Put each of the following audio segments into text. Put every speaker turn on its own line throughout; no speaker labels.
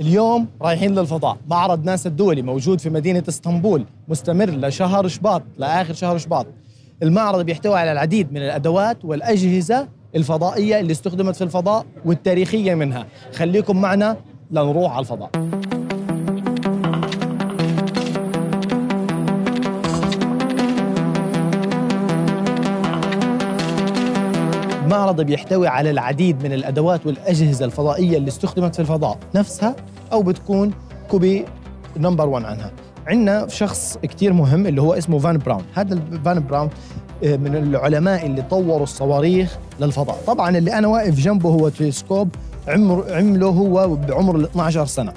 اليوم رايحين للفضاء. معرض ناسا الدولي موجود في مدينة إسطنبول مستمر لشهر شباط لآخر شهر شباط. المعرض بيحتوي على العديد من الأدوات والأجهزة الفضائية اللي استخدمت في الفضاء والتاريخية منها. خليكم معنا لنروح على الفضاء. المعرض بيحتوي على العديد من الأدوات والأجهزة الفضائية اللي استخدمت في الفضاء نفسها أو بتكون copy number 1 عنها. عندنا شخص كتير مهم اللي هو اسمه فان براون. هذا فان براون آه، من العلماء اللي طوروا الصواريخ للفضاء. طبعا اللي أنا واقف جنبه هو تلسكوب عمر عمله هو بعمر ال 12 سنة.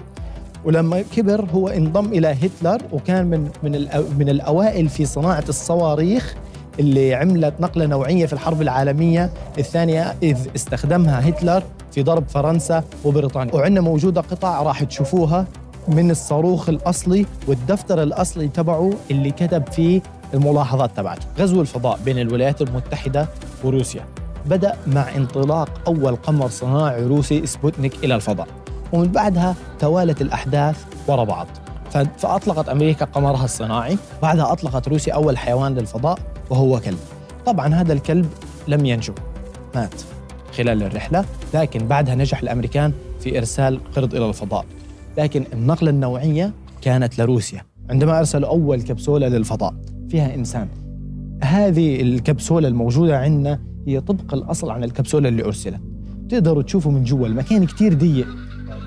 ولما كبر هو انضم إلى هتلر وكان من من من الأوائل في صناعة الصواريخ اللي عملت نقلة نوعية في الحرب العالمية الثانية إذ استخدمها هتلر في ضرب فرنسا وبريطانيا. وعندنا موجوده قطع راح تشوفوها من الصاروخ الأصلي والدفتر الأصلي تبعه اللي كتب فيه الملاحظات تبعته. غزو الفضاء بين الولايات المتحدة وروسيا. بدأ مع انطلاق أول قمر صناعي روسي سبوتنيك إلى الفضاء. ومن بعدها توالت الأحداث ورا بعض. فأطلقت أمريكا قمرها الصناعي. بعدها أطلقت روسيا أول حيوان للفضاء. وهو كلب. طبعا هذا الكلب لم ينجو مات خلال الرحلة لكن بعدها نجح الأمريكان في إرسال قرد إلى الفضاء. لكن النقلة النوعية كانت لروسيا عندما أرسلوا أول كبسولة للفضاء فيها إنسان. هذه الكبسولة الموجودة عندنا هي طبق الأصل عن الكبسولة اللي أرسلت. تقدروا تشوفوا من جوا المكان كتير ضيق.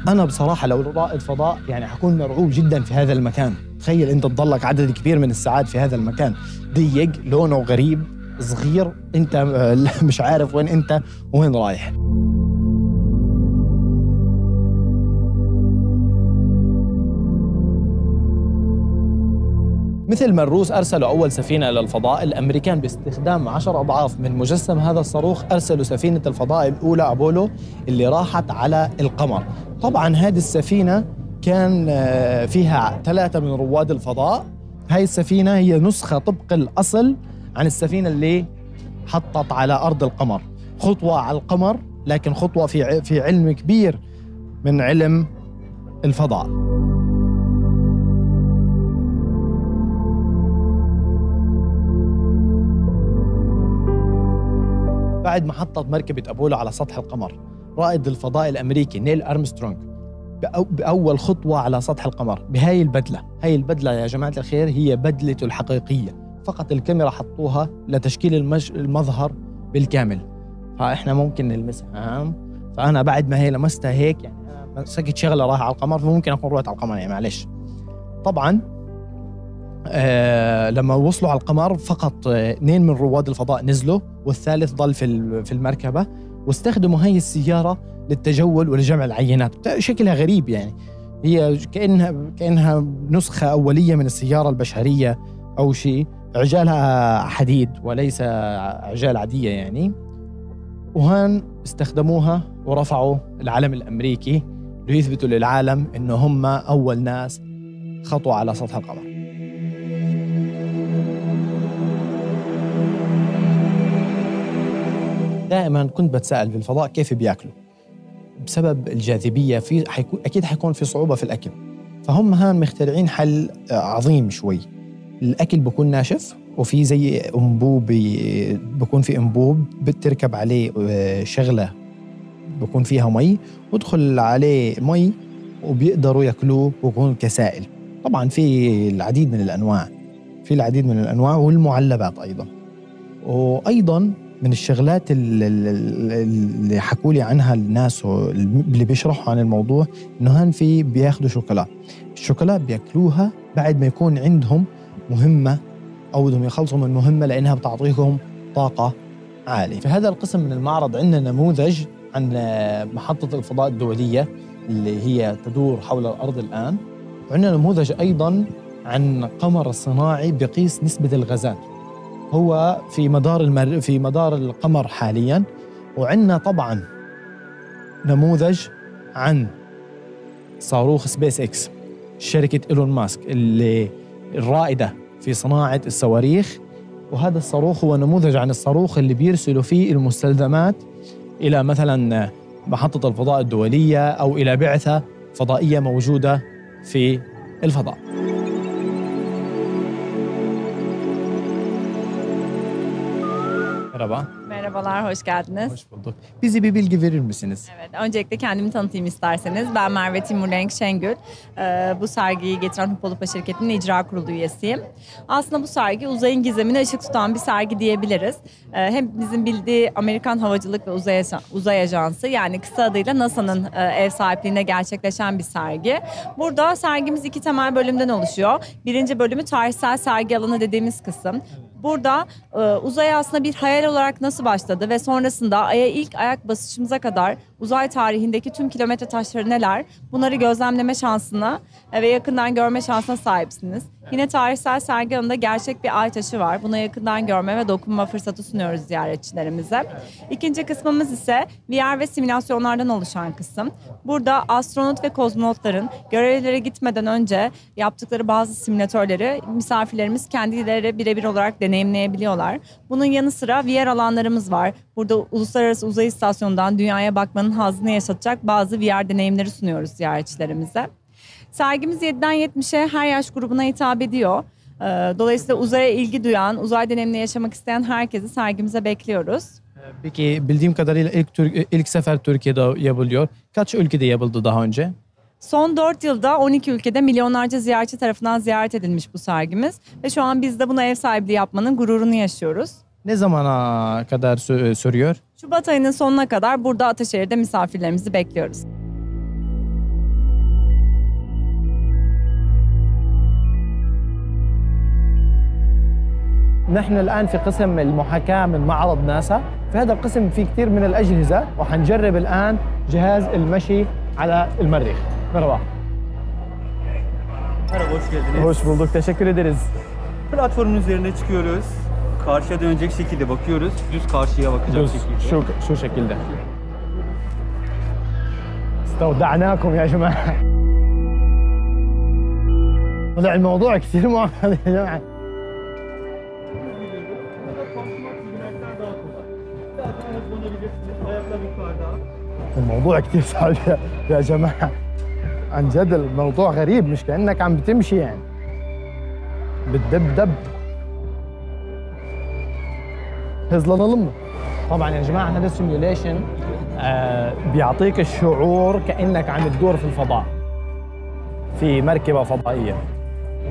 أنا بصراحة لو رائد فضاء يعني حكون مرعوب جدا في هذا المكان. تخيل أنت تضلك عدد كبير من الساعات في هذا المكان. ضيق لونه غريب صغير أنت مش عارف وين أنت وين رايح. مثل ما الروس أرسلوا أول سفينة إلى الفضاء الأمريكان باستخدام عشر أضعاف من مجسم هذا الصاروخ أرسلوا سفينة الفضاء الأولى أبولو اللي راحت على القمر. طبعا هذه السفينة كان آه، فيها ثلاثة من رواد الفضاء. هاي السفينة هي نسخة طبق الأصل عن السفينة اللي حطت على أرض القمر. خطوة على القمر لكن خطوة في في علم كبير من علم الفضاء. بعد محطة مركبة أبولو على سطح القمر. رائد الفضاء الأمريكي نيل أرمسترونغ بأول خطوة على سطح القمر. بهاي البدلة هاي البدلة يا جماعة الخير هي بدلته الحقيقية. فقط الكاميرا حطوها لتشكيل المج... المظهر بالكامل. فإحنا ممكن نلمسها. فأنا بعد ما هي لمستها هيك يعني مسكت شغلة راح على القمر فممكن أكون رحت على القمر يعني معلش. طبعا آه لما وصلوا على القمر فقط اثنين من رواد الفضاء نزلوا والثالث ضل في في المركبة. واستخدموا هاي السيارة للتجول ولجمع العينات. شكلها غريب يعني. هي كانها كأنها نسخة أولية من السيارة البشرية أو شيء. عجالها حديد وليس عجال عادية يعني. وهان استخدموها ورفعوا العلم الأمريكي ليثبتوا للعالم إنه هم أول ناس خطوا على سطح القمر. دائما كنت بتساءل في الفضاء كيف بياكلوا؟ بسبب الجاذبية في حيكون أكيد حيكون في صعوبة في الأكل. فهم هان مخترعين حل عظيم شوي. الأكل بكون ناشف وفي زي أنبوب بكون في أنبوب بتركب عليه آه، شغلة بكون فيها مي وادخل عليه مي وبيقدروا ياكلوه ويكون كسائل. طبعا في العديد من الأنواع. في العديد من الأنواع والمعلبات أيضا. وأيضا من الشغلات اللي حكوا لي عنها الناس اللي بيشرحوا عن الموضوع إنه هان في بياخذوا شوكولا. الشوكولا بياكلوها بعد ما يكون عندهم مهمة أو بدهم يخلصوا من مهمه لأنها بتعطيهم طاقة عالية. في هذا القسم من المعرض عندنا نموذج عن محطة الفضاء الدولية اللي هي تدور حول الأرض الآن. وعندنا نموذج أيضا عن قمر صناعي بقيس نسبة الغازات. هو في مدار المر... في مدار القمر حاليا وعندنا طبعا نموذج عن صاروخ سبيس إكس شركة إيلون ماسك اللي الرائدة في صناعة الصواريخ. وهذا الصاروخ هو نموذج عن الصاروخ اللي بيرسلوا فيه المستلزمات إلى مثلا محطة الفضاء الدولية أو إلى بعثة فضائية موجودة في الفضاء. Merhaba.
Merhabalar, hoş geldiniz.
Hoş bulduk. Bizi bir bilgi verir misiniz?
Evet, öncelikle kendimi tanıtayım isterseniz. Ben Merve Timur Renk Şengül. Ee, bu sergiyi getiren Hupolupa şirketinin icra kurulu üyesiyim. Aslında bu sergi uzayın gizemine ışık tutan bir sergi diyebiliriz. Ee, hem bizim bildiği Amerikan Havacılık ve Uzay, Uzay Ajansı yani kısa adıyla NASA'nın e, ev sahipliğinde gerçekleşen bir sergi. Burada sergimiz iki temel bölümden oluşuyor. Birinci bölümü tarihsel sergi alanı dediğimiz kısım. Burada e, uzay aslında bir hayal olarak nasıl başladı ve sonrasında Ay'a ilk ayak basışımıza kadar uzay tarihindeki tüm kilometre taşları neler bunları gözlemleme şansına e, ve yakından görme şansına sahipsiniz. Yine tarihsel sergi alanında gerçek bir ay taşı var. Buna yakından görme ve dokunma fırsatı sunuyoruz ziyaretçilerimize. İkinci kısmımız ise VR ve simülasyonlardan oluşan kısım. Burada astronot ve kozmonotların görevlere gitmeden önce yaptıkları bazı simülatörleri misafirlerimiz kendileri birebir olarak deneyimleyebiliyorlar. Bunun yanı sıra VR alanlarımız var. Burada Uluslararası Uzay İstasyonu'ndan dünyaya bakmanın hazzını yaşatacak bazı VR deneyimleri sunuyoruz ziyaretçilerimize. Sergimiz 7'den 70'e her yaş grubuna hitap ediyor. Ee, Dolayısıyla uzaya ilgi duyan, uzay deneyimini yaşamak isteyen herkesi sergimize bekliyoruz.
Peki bildiğim kadarıyla ilk, ilk sefer Türkiye'de yapılıyor. Kaç ülkede yapıldı daha önce?
Son 4 yılda 12 ülkede milyonlarca ziyaretçi tarafından ziyaret edilmiş bu sergimiz. Ve şu an biz de buna ev sahipliği yapmanın gururunu yaşıyoruz.
Ne zamana kadar sü- sürüyor?
Şubat ayının sonuna kadar burada Ataşehir'de misafirlerimizi bekliyoruz.
نحن الآن في قسم المحاكاة من معرض ناسا في هذا القسم في كثير من الأجهزة وحنجرب الآن جهاز المشي على المريخ merhaba.
Merhaba, hoş geldiniz.
Hoş bulduk. Teşekkür ederiz.
Platformun üzerine çıkıyoruz. Karşıya dönecek şekilde bakıyoruz. Düz karşıya bakacak
Düz,
şekilde.
شو شو شكل ده؟ استودعناكم يا جماعة طلع الموضوع كثير معقد يا جماعة الموضوع كثير صعب يا- يا جماعة عن جد الموضوع غريب مش كأنك عم بتمشي يعني. بتدب دب hızlanalım mı? طبعا يا جماعة هذا السيميوليشن آه بيعطيك الشعور كأنك عم تدور في الفضاء في مركبة فضائية.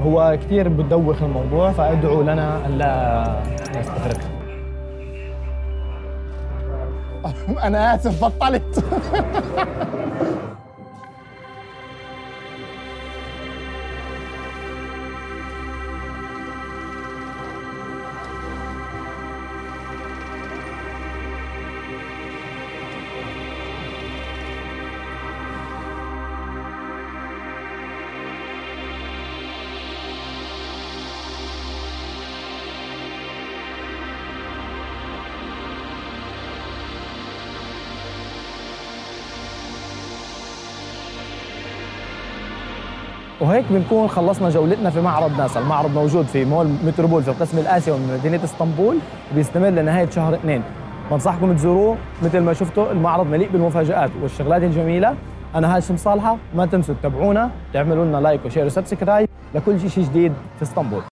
هو كثير بدوخ الموضوع فادعوا لنا ألا نستغرق أنا آسف بطلت. وهيك بنكون خلصنا جولتنا في معرض ناسا. المعرض موجود في مول متروبول في القسم الآسيوي من مدينة إسطنبول بيستمر لنهاية شهر اثنين. بنصحكم تزوروه مثل ما شفتوا المعرض مليء بالمفاجآت والشغلات الجميلة. أنا هاشم صالحة ما تنسوا تتابعونا تعملوا لنا like و share و subscribe لكل شيء جديد في إسطنبول.